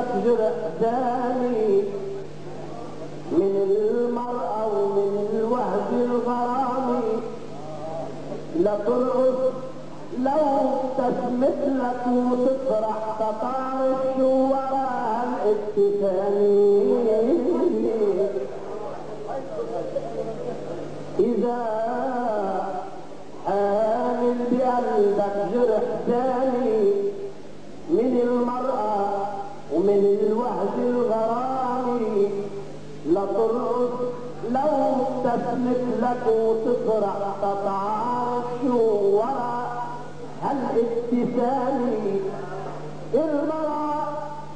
بتجرح داني من المرأة ومن الوهج الغرامي. لا ترقص لو تسمت لك وتفرح تطارش وراها الابتسامي إذا آمن بقلبك جرح ثاني لو تسمت لك وتفرح تطعاش ورا هالابتسامي المرأة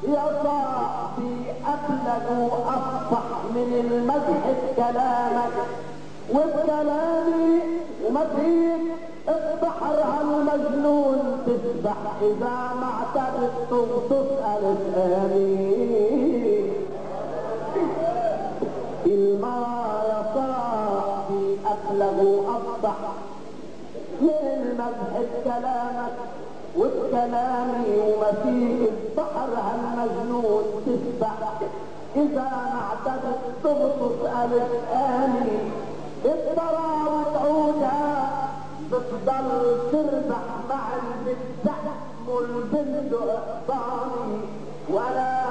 يا صاحبي أبلغ وأفصح من المدح بكلامك وبكلامي وما فيك البحر هالمجنون تسبح إذا ما اعترفت وتسأل اسألي المرأة المدح بكلامك وبكلامي وما فيك البحر هالمجنون تسبح. إذا ما اعتدت تغطس ألفاني الترى وتعودها بتضل تربح مع البتزحم والبنت إحضاني وأنا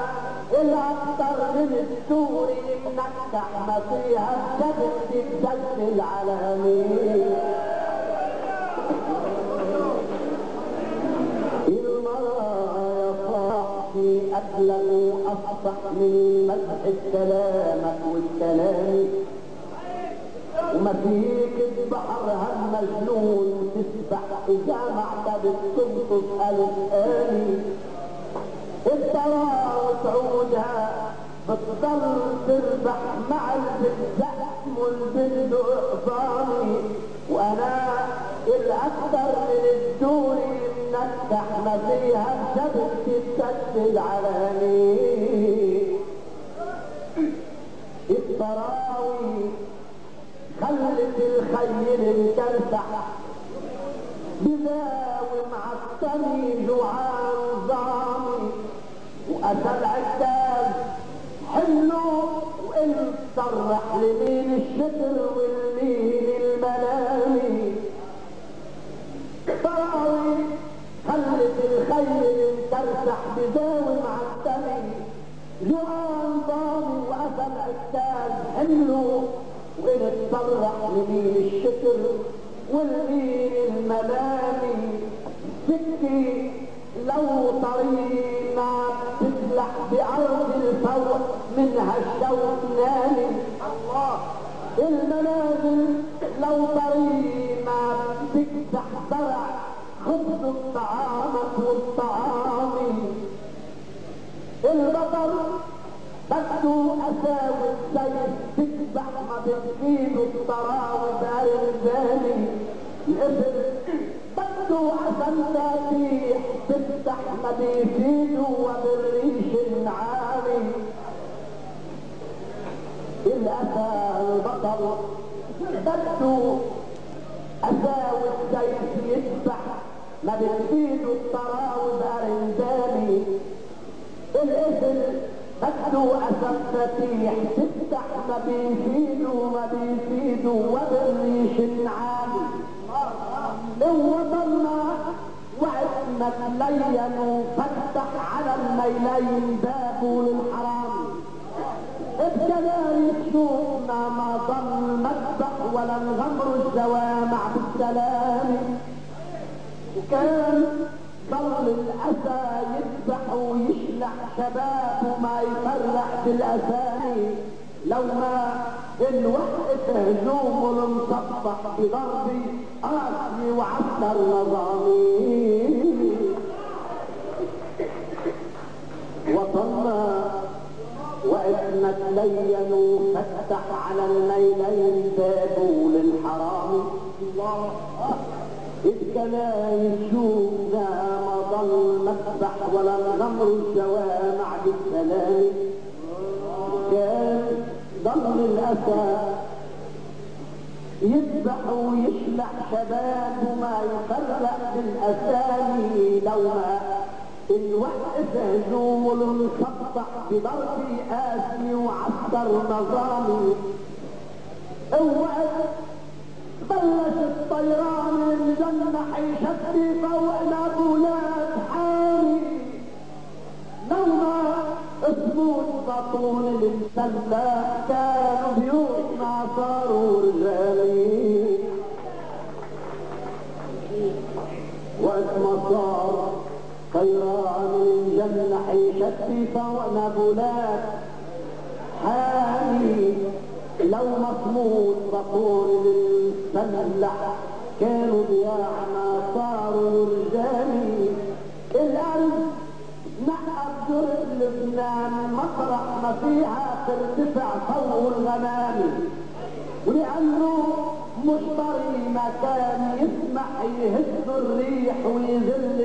الأكثر من السوري منكح ما فيها الشبك تتسجل العالمين المرأة يا صاحبي أبلغ وأفصح من مدح كلامك والكلام وما فيك البحر هالمجنون تسبح إذا ما اعتدت تنقص ألف تربح مع الزحم والبنت إحضاني وأنا الأكثر من الدوري منفتح ما فيها الشبك تتسجل علاني الضراوي خلت الخيل مكرسح بذاوي معطني جوعان ظامي وأتى صرح لمين الشكر والمين الملامي طراوي خلت الخيل مكرسح بذاوي معطني جوعان ظامي وأتى العتاب حلو. وإن تصرح لمين الشكر والمين الملامي سكي لو طريقنا تفلح بأرض الفوق منها الشوق نامي بده أساوي السيف تذبح ما بتفيده الطراوي بارزاني الابن بده عسل تاتيح تفتح ما بيفيده وبالريش النعامي الاسى البطل بده أساوي السيف يذبح ما بتفيده الطراوي بارزاني الابن بده فتيح تفتح ما بيفيده ما بيفيده وبالريش العالي الوطن وعدنا لين وفتح على الميلين بابه للحرام ابتدى شوفنا ما ظل مذبح ولا الغمر الزوامع بالسلام وكان ظل الأسى يذبح ويشلح شباب وما يفرح بالأساني لو ما الوقت هجوم المصبح بضربي قاسي وعسكر نظامي وصلنا وإحنا تلين وفتح على الليلين بابه للحرام الله إذ ضل الأسى يذبح ويشلح شباب وما يفرق بالأسامي لو ما الوقت هجوم المسطح بضربي قاسي وعسكر نظامي. اوقت بلش الطيران المجنح يشتي فوقنا بولاد حامي. لولا اسمون بطون المسلح كانوا فوقنا بولاد حامي لو مصمود بطول المسلح كانوا ضياعنا صاروا رجالي الأرض نحن جرء لبنان مطرح ما فيها ترتفع فوق الغمام ولأنه مشتري مكان يسمح يهز الريح ويذل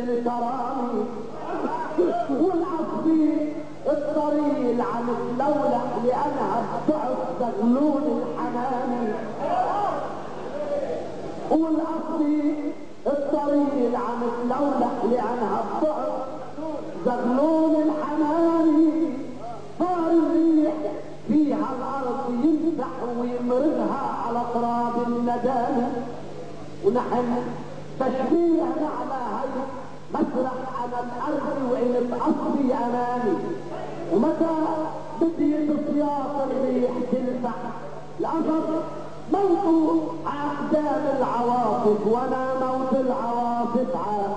زغلول الحناني والاصلي الطريق عم تلولح لانها بتعف زغلول الحناني صار الريح فيها الأرض يمسح ويمرغها على تراب الندامة. ونحن تشبيهنا على هي مسرح على الأرض وإن اصلي أمامي. ومتى بدي سياق الريح تلفح الاسد موت اقدام العواصف وأنا موت العواصف عقدام